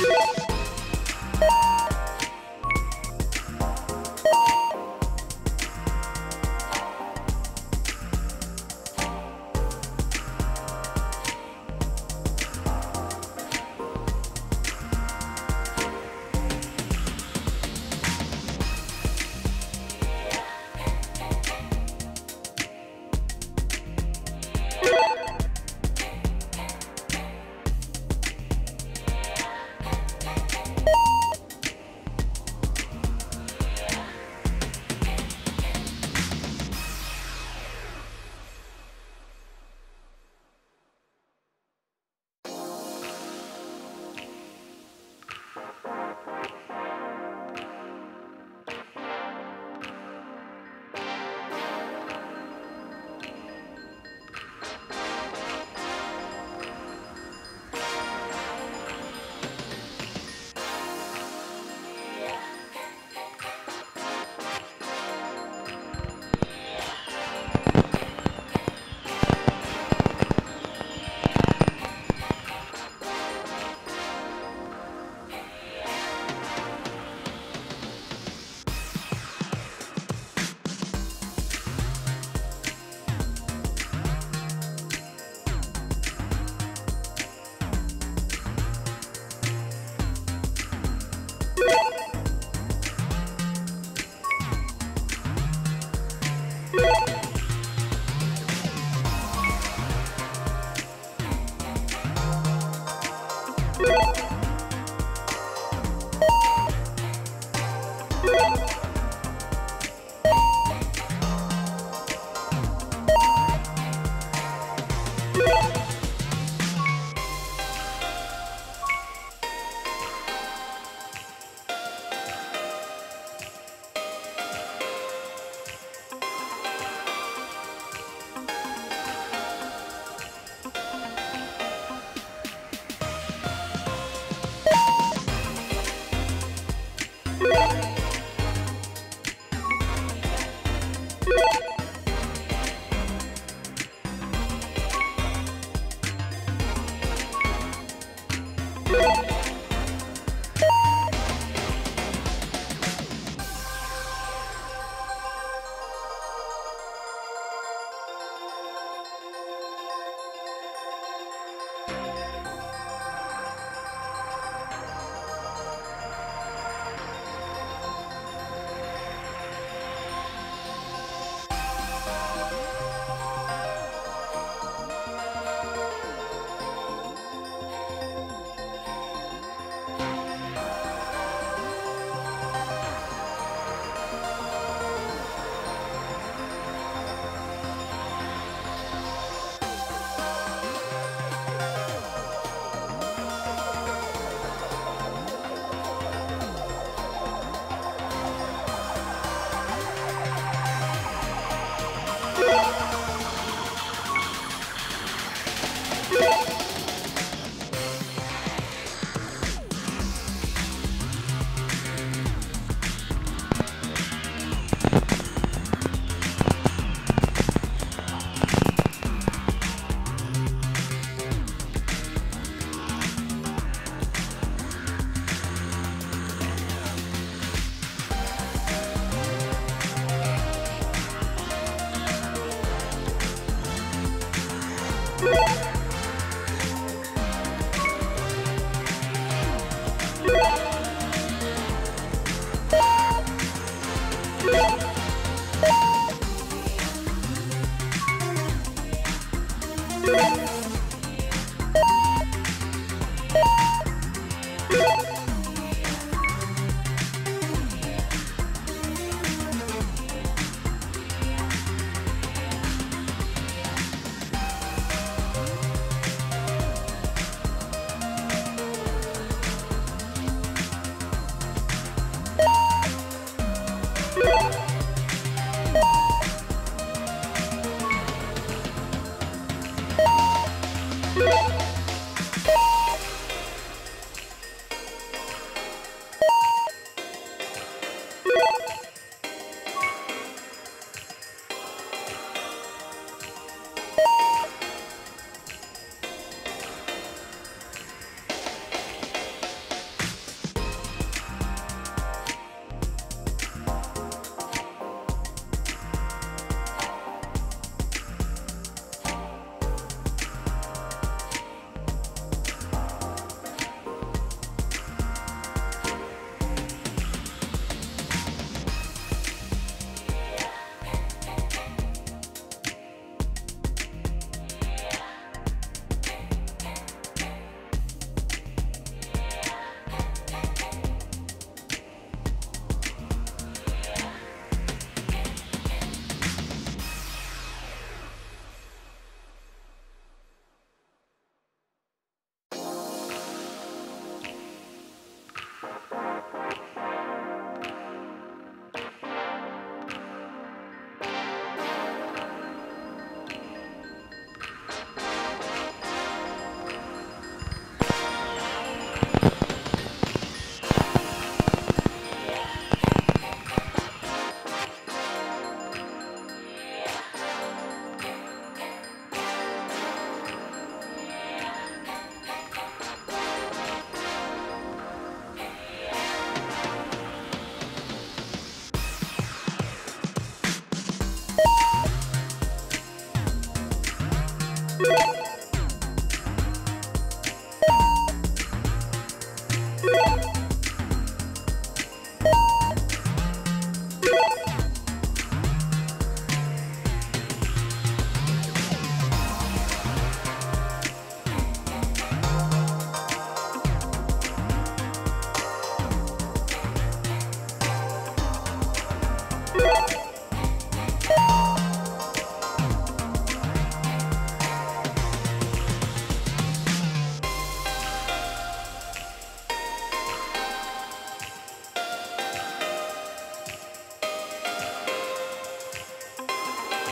you you